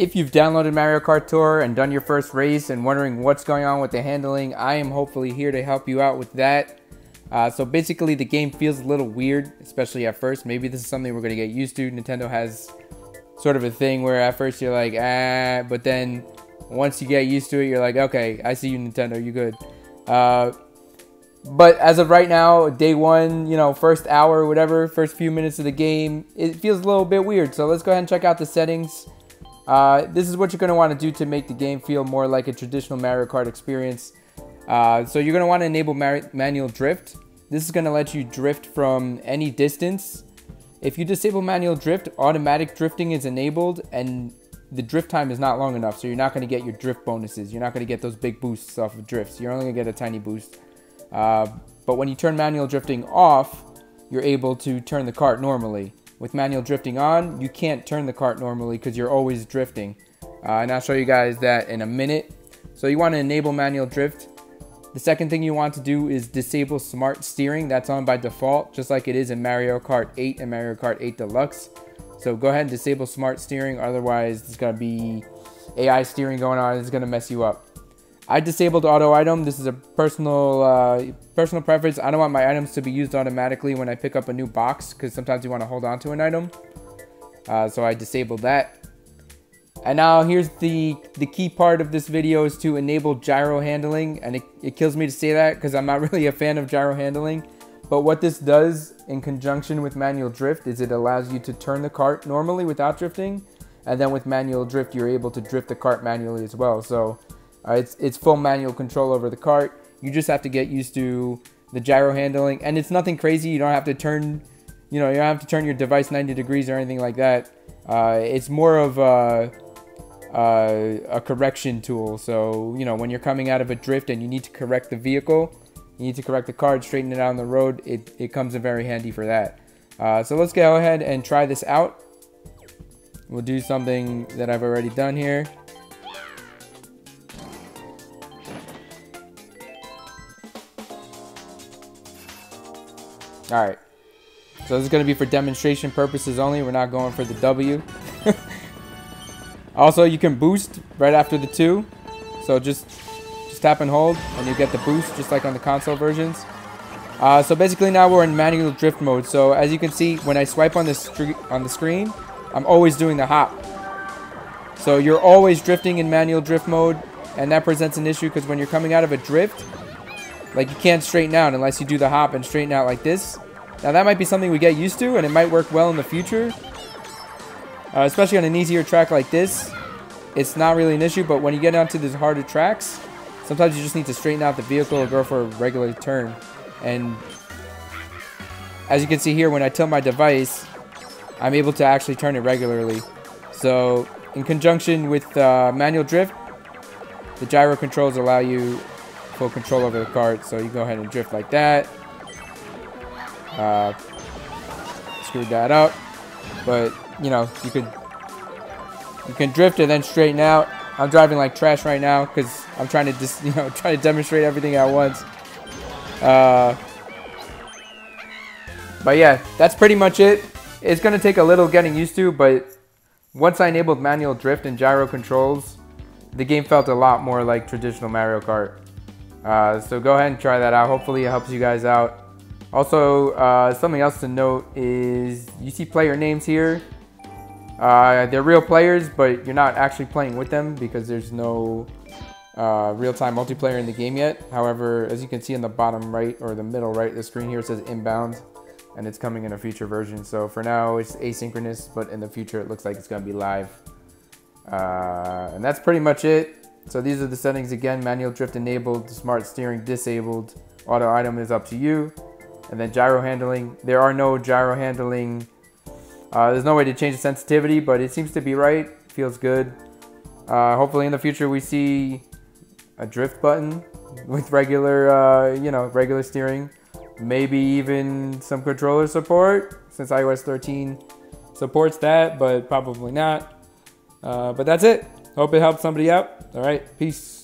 If you've downloaded Mario Kart Tour and done your first race and wondering what's going on with the handling, I am hopefully here to help you out with that. Uh, so basically the game feels a little weird, especially at first. Maybe this is something we're going to get used to. Nintendo has sort of a thing where at first you're like, ah, but then once you get used to it, you're like, okay, I see you, Nintendo, you good. Uh, but as of right now, day one, you know, first hour, whatever, first few minutes of the game, it feels a little bit weird. So let's go ahead and check out the settings. Uh, this is what you're going to want to do to make the game feel more like a traditional Mario Kart experience. Uh, so you're going to want to enable manual drift. This is going to let you drift from any distance. If you disable manual drift, automatic drifting is enabled and the drift time is not long enough. So you're not going to get your drift bonuses. You're not going to get those big boosts off of drifts. You're only going to get a tiny boost. Uh, but when you turn manual drifting off, you're able to turn the kart normally. With manual drifting on, you can't turn the cart normally because you're always drifting. Uh, and I'll show you guys that in a minute. So you want to enable manual drift. The second thing you want to do is disable smart steering. That's on by default, just like it is in Mario Kart 8 and Mario Kart 8 Deluxe. So go ahead and disable smart steering. Otherwise, there's going to be AI steering going on. It's going to mess you up. I disabled auto item. This is a personal uh, personal preference. I don't want my items to be used automatically when I pick up a new box because sometimes you want to hold on to an item. Uh, so I disabled that. And now here's the, the key part of this video is to enable gyro handling. And it, it kills me to say that because I'm not really a fan of gyro handling. But what this does in conjunction with manual drift is it allows you to turn the cart normally without drifting. And then with manual drift, you're able to drift the cart manually as well. So it's, it's full manual control over the cart. You just have to get used to the gyro handling. And it's nothing crazy. You don't have to turn, you know, you don't have to turn your device 90 degrees or anything like that. Uh, it's more of a, a, a correction tool. So, you know, when you're coming out of a drift and you need to correct the vehicle, you need to correct the card, straighten it out on the road, it, it comes in very handy for that. Uh, so let's go ahead and try this out. We'll do something that I've already done here. All right. So this is going to be for demonstration purposes only. We're not going for the W. also, you can boost right after the two. So just, just tap and hold and you get the boost just like on the console versions. Uh, so basically now we're in manual drift mode. So as you can see, when I swipe on the, on the screen, I'm always doing the hop. So you're always drifting in manual drift mode. And that presents an issue because when you're coming out of a drift, like you can't straighten out unless you do the hop and straighten out like this. Now that might be something we get used to and it might work well in the future. Uh, especially on an easier track like this. It's not really an issue, but when you get onto these harder tracks, sometimes you just need to straighten out the vehicle or go for a regular turn. And as you can see here, when I tilt my device, I'm able to actually turn it regularly. So in conjunction with uh, manual drift, the gyro controls allow you full control over the kart. So you go ahead and drift like that. Uh, screwed that up. But, you know, you could you can drift and then straighten out. I'm driving like trash right now because I'm trying to just, you know, try to demonstrate everything at once. Uh, but yeah, that's pretty much it. It's to take a little getting used to, but once I enabled manual drift and gyro controls, the game felt a lot more like traditional Mario Kart. Uh, so go ahead and try that out. Hopefully it helps you guys out. Also, uh, something else to note is you see player names here. Uh, they're real players, but you're not actually playing with them because there's no uh, real-time multiplayer in the game yet. However, as you can see in the bottom right or the middle right the screen here, says inbound and it's coming in a future version. So for now, it's asynchronous, but in the future, it looks like it's going to be live. Uh, and that's pretty much it. So these are the settings again, manual drift enabled, smart steering disabled, auto item is up to you. And then gyro handling, there are no gyro handling, uh, there's no way to change the sensitivity, but it seems to be right, feels good. Uh, hopefully in the future we see a drift button with regular, uh, you know, regular steering. Maybe even some controller support since iOS 13 supports that, but probably not. Uh, but that's it. Hope it helped somebody out. All right. Peace.